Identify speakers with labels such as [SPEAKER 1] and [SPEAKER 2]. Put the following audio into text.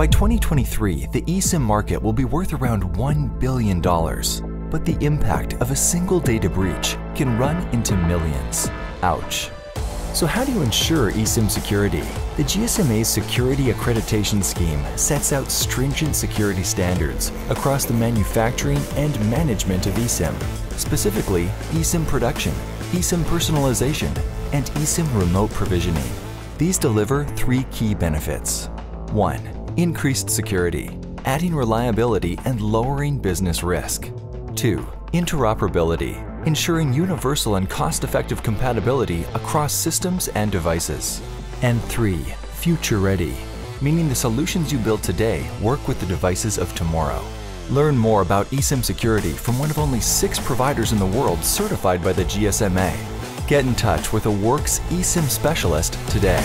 [SPEAKER 1] By 2023, the eSIM market will be worth around $1 billion, but the impact of a single data breach can run into millions. Ouch. So how do you ensure eSIM security? The GSMA's Security Accreditation Scheme sets out stringent security standards across the manufacturing and management of eSIM, specifically eSIM production, eSIM personalization, and eSIM remote provisioning. These deliver three key benefits. 1. Increased security, adding reliability and lowering business risk. 2. Interoperability, ensuring universal and cost-effective compatibility across systems and devices. And 3. Future ready, meaning the solutions you build today work with the devices of tomorrow. Learn more about eSIM security from one of only six providers in the world certified by the GSMA. Get in touch with a Workz eSIM specialist today.